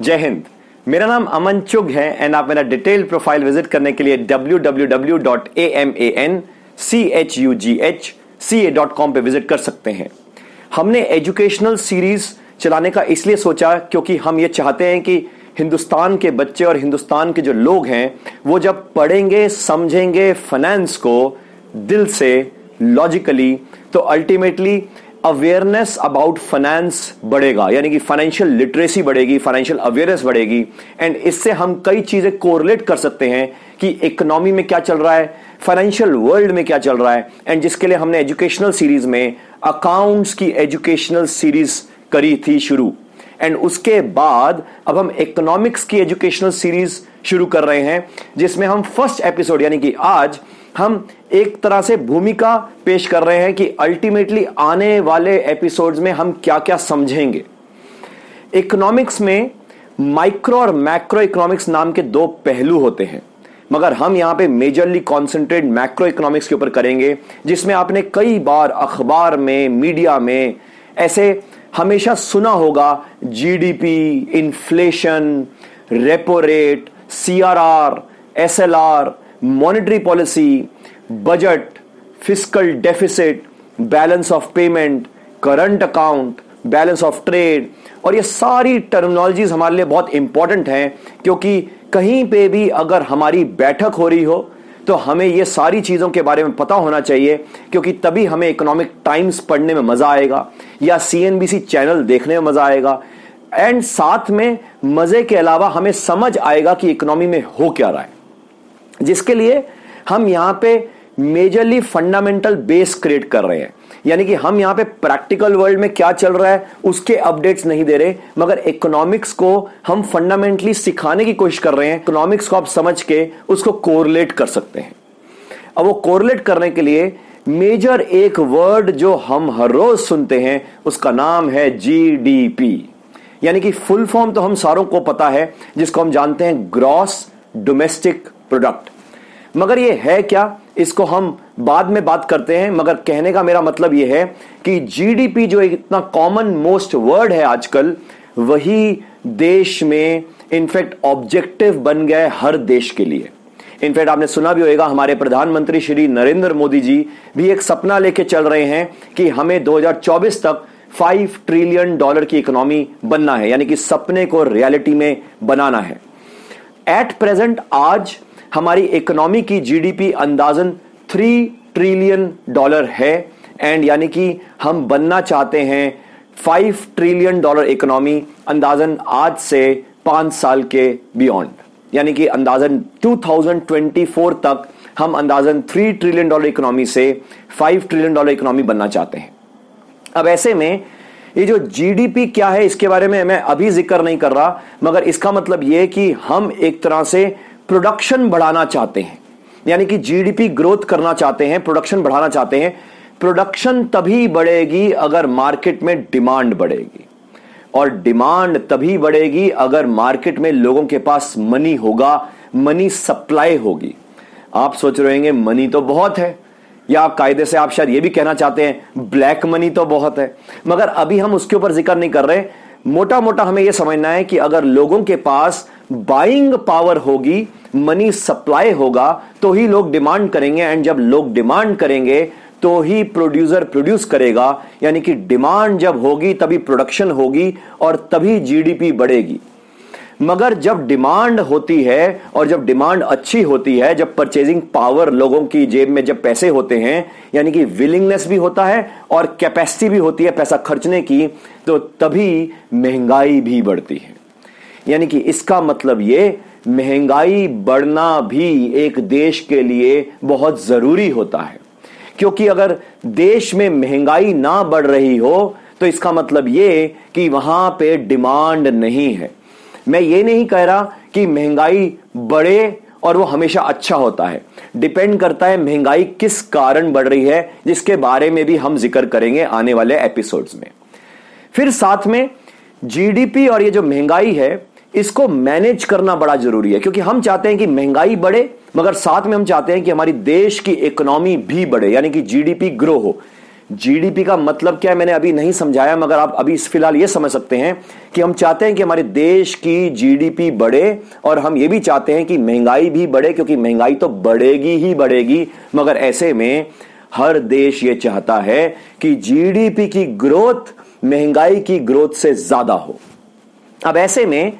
जय हिंद। मेरा नाम अमन चुग है एंड आप मेरा डिटेल प्रोफ़ाइल विज़िट करने के लिए www.amanchugh पे विज़िट कर सकते हैं। हमने एजुकेशनल सीरीज़ चलाने का इसलिए सोचा क्योंकि हम ये चाहते हैं कि हिंदुस्तान के बच्चे और हिंदुस्तान के जो लोग हैं, वो जब पढ़ेंगे, समझेंगे फाइनेंस को दिल से लॉजिकली तो अल्टीमेटली अवेयरनेस अबाउट फाइनेंस बढ़ेगा, यानी कि फाइनेंशियल लिटरेसी बढ़ेगी फाइनेंशियल अवेयरनेस बढ़ेगी एंड इससे हम कई चीज़ें कोरिलेट कर सकते हैं कि इकोनॉमी में क्या चल रहा है फाइनेंशियल वर्ल्ड में क्या चल रहा है एंड जिसके लिए हमने एजुकेशनल सीरीज़ में अकाउंट्स की एजुकेशनल सीरीज़ करी थी शुरू। एंड उसके बाद अब हम इकोनॉमिक्स की एजुकेशनल सीरीज़ शुरू कर रहे हैं, जिसमें हम फ़र्स्ट एपिसोड यानी कि आज हम एक तरह से भूमिका पेश कर रहे हैं कि अल्टीमेटली आने वाले एपिसोड्स में हम क्या क्या समझेंगे। इकोनॉमिक्स में माइक्रो और मैक्रो इकोनॉमिक्स नाम के दो पहलू होते हैं। मगर हम यहाँ पे मेजरली कॉन्सेंट्रेट मैक्रो इकोनॉमिक्स के ऊपर करेंगे, जिसमें आपने कई बार अखबार में मीडिया में ऐसे हमेशा सुना होगा GDP inflation repo rate CRR SLR monetary policy budget fiscal deficit balance of payment current account balance of trade और ये सारी टर्मिनोलॉजीज हमारे लिए बहुत इंपॉर्टेंट हैं, क्योंकि कहीं पे भी अगर हमारी बैठक हो रही हो तो हमें ये सारी चीज़ों के बारे में पता होना चाहिए, क्योंकि तभी हमें इकोनॉमिक टाइम्स पढ़ने में मज़ा आएगा, या सीएनबीसी चैनल देखने में मज़ा आएगा एंड साथ में मज़े के अलावा हमें समझ आएगा कि इकोनॉमी में हो क्या रहा है। जिसके लिए हम यहाँ पे मेजरली फंडामेंटल बेस क्रिएट कर रहे हैं। यानी कि हम यहाँ पे प्रैक्टिकल वर्ल्ड में क्या चल रहा है, उसके अपडेट्स नहीं दे रहे, मगर इकोनॉमिक्स को हम फंडामेंटली सिखाने की कोशिश कर रहे हैं। इकोनॉमिक्स को आप समझ के उसको कोरिलेट कर सकते हैं। अब वो कोरिलेट करने के लिए मेजर एक वर्ड जो हम हर रोज सुनते हैं, उसका नाम है जीडीपी यानी कि फुल फॉर्म तो हम सारों को पता है, जिसको हम जानते हैं ग्रॉस डोमेस्टिक प्रोडक्ट मगर ये है क्या? इसको हम बाद में बात करते हैं, मगर कहने का मेरा मतलब यह है कि जीडीपी जो एक इतना कॉमन मोस्ट वर्ड है आजकल, वही देश में इनफैक्ट ऑब्जेक्टिव बन गए हर देश के लिए। इनफैक्ट आपने सुना भी होगा, हमारे प्रधानमंत्री श्री नरेंद्र मोदी जी भी एक सपना लेके चल रहे हैं कि हमें 2024 तक 5 ट्रिलियन डॉलर की इकोनॉमी बनना है, यानी कि सपने को रियलिटी में बनाना है। एट प्रेजेंट आज हमारी इकोनॉमी की जीडीपी अंदाजन थ्री ट्रिलियन डॉलर है एंड यानी कि हम बनना चाहते हैं फाइव ट्रिलियन डॉलर इकोनॉमी अंदाजन आज से पाँच साल के बियॉन्ड यानी कि अंदाजन 2024 तक हम अंदाजन थ्री ट्रिलियन डॉलर इकोनॉमी से फाइव ट्रिलियन डॉलर इकोनॉमी बनना चाहते हैं. अब ऐसे में ये जो जीडीपी क्या है, इसके बारे में मैं अभी ज़िक्र नहीं कर रहा, मगर इसका मतलब यह कि हम एक तरह से प्रोडक्शन बढ़ाना चाहते हैं। यानी कि जीडीपी ग्रोथ करना चाहते हैं प्रोडक्शन बढ़ाना चाहते हैं। प्रोडक्शन तभी बढ़ेगी अगर मार्केट में डिमांड बढ़ेगी। और डिमांड तभी बढ़ेगी अगर मार्केट में लोगों के पास मनी होगा मनी सप्लाई होगी। आप सोच रहे मनी तो बहुत है। या कायदे से आप शायद ये भी कहना चाहते हैं ब्लैक मनी तो बहुत है। मगर अभी हम उसके ऊपर ज़िक्र नहीं कर रहे। मोटा मोटा हमें यह समझना है कि अगर लोगों के पास बाइंग पावर होगी मनी सप्लाई होगा तो ही लोग डिमांड करेंगे एंड जब लोग डिमांड करेंगे तो ही प्रोड्यूसर प्रोड्यूस करेगा। यानी कि डिमांड जब होगी, तभी प्रोडक्शन होगी, और तभी जीडीपी बढ़ेगी। मगर जब डिमांड होती है, और जब डिमांड अच्छी होती है, जब परचेजिंग पावर लोगों की जेब में जब पैसे होते हैं, यानी कि विलिंगनेस भी होता है, और कैपेसिटी भी होती है पैसा खर्चने की तो तभी महँगाई भी बढ़ती है। यानी कि इसका मतलब ये महँगाई बढ़ना भी एक देश के लिए बहुत ज़रूरी होता है। क्योंकि अगर देश में महँगाई ना बढ़ रही हो तो इसका मतलब ये कि वहाँ पे डिमांड नहीं है। मैं ये नहीं कह रहा कि महँगाई बढ़े और वो हमेशा अच्छा होता है। डिपेंड करता है महँगाई किस कारण बढ़ रही है, जिसके बारे में भी हम ज़िक्र करेंगे आने वाले एपिसोड्स में। फिर साथ में जीडीपी और ये जो महँगाई है इसको मैनेज करना बड़ा ज़रूरी है, क्योंकि हम चाहते हैं कि महँगाई बढ़े, मगर साथ में हम चाहते हैं कि हमारी देश की इकोनॉमी भी बढ़े, यानी कि जीडीपी ग्रो हो। जीडीपी का मतलब क्या है, मैंने अभी नहीं समझाया, मगर आप अभी फ़िलहाल ये समझ सकते हैं कि हम चाहते हैं कि हमारे देश की जीडीपी बढ़े, और हम ये भी चाहते हैं कि महँगाई भी बढ़े, क्योंकि महँगाई तो बढ़ेगी ही बढ़ेगी, मगर ऐसे में हर देश ये चाहता है कि जीडीपी की ग्रोथ महँगाई की ग्रोथ से ज़्यादा हो। अब ऐसे में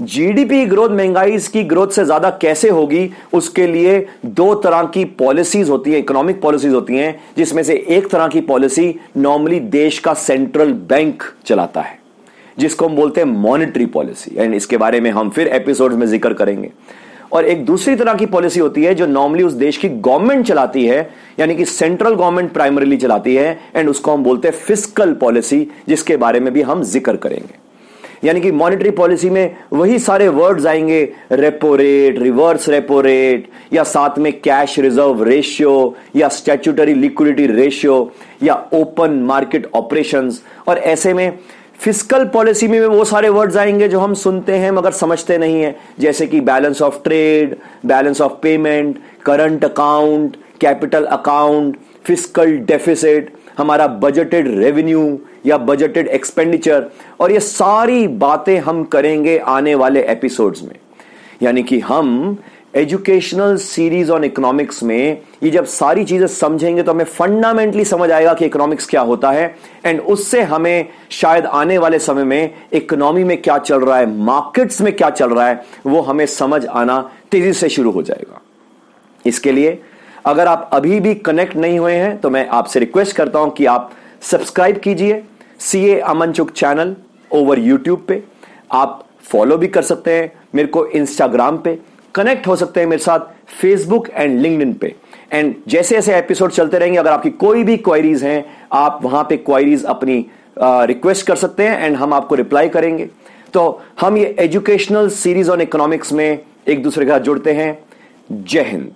जीडीपी ग्रोथ महँगाई की ग्रोथ से ज़्यादा कैसे होगी, उसके लिए दो तरह की पॉलिसीज़ होती है इकोनॉमिक पॉलिसीज़ होती हैं, जिसमें से एक तरह की पॉलिसी नॉर्मली देश का सेंट्रल बैंक चलाता है, जिसको हम बोलते हैं मॉनिटरी पॉलिसी एंड इसके बारे में हम फिर एपिसोड में ज़िक्र करेंगे। और एक दूसरी तरह की पॉलिसी होती है, जो नॉर्मली उस देश की गवर्नमेंट चलाती है, यानी कि सेंट्रल गवर्नमेंट प्राइमरीली चलाती है एंड उसको हम बोलते हैं फ़िज़िकल पॉलिसी जिसके बारे में भी हम ज़िक्र करेंगे। यानी कि मॉनेटरी पॉलिसी में वही सारे वर्ड्स आएँगे repo rate reverse repo rate या साथ में कैश रिज़र्व रेशियो या स्टैच्यूटरी लिक्विडिटी रेशियो या ओपन मार्केट ऑपरेशंस और ऐसे में फ़िज़िकल पॉलिसी में वो सारे वर्ड्स आएँगे जो हम सुनते हैं मगर समझते नहीं है। जैसे कि balance of trade balance of payment current account capital account fiscal deficit हमारा बजटेड रेवेन्यू या बजटेड एक्सपेंडिचर और ये सारी बातें हम करेंगे आने वाले एपिसोड्स में। यानी कि हम एजुकेशनल सीरीज़ ऑन इकोनॉमिक्स में ये जब सारी चीज़ें समझेंगे तो हमें फंडामेंटली समझ आएगा कि इकोनॉमिक्स क्या होता है एंड उससे हमें शायद आने वाले समय में इकोनॉमी में क्या चल रहा है मार्केट्स में क्या चल रहा है, वो हमें समझ आना तेज़ी से शुरू हो जाएगा। इसके लिए अगर आप अभी भी कनेक्ट नहीं हुए हैं तो मैं आपसे रिक्वेस्ट करता हूँ कि आप सब्सक्राइब कीजिए सी ए अमन चुक चैनल ओवर यूट्यूब पे। आप फॉलो भी कर सकते हैं मेरे को इंस्टाग्राम पे। कनेक्ट हो सकते हैं मेरे साथ फेसबुक एंड लिंक्डइन पे। एंड जैसे जैसे एपिसोड चलते रहेंगे अगर आपकी कोई भी क्वायरीज हैं आप वहाँ पे क्वायरीज अपनी रिक्वेस्ट uh, कर सकते हैं एंड हम आपको रिप्लाई करेंगे। तो हम ये एजुकेशनल सीरीज़ ऑन इकोनॉमिक्स में एक दूसरे के साथ जुड़ते हैं। जय हिंद।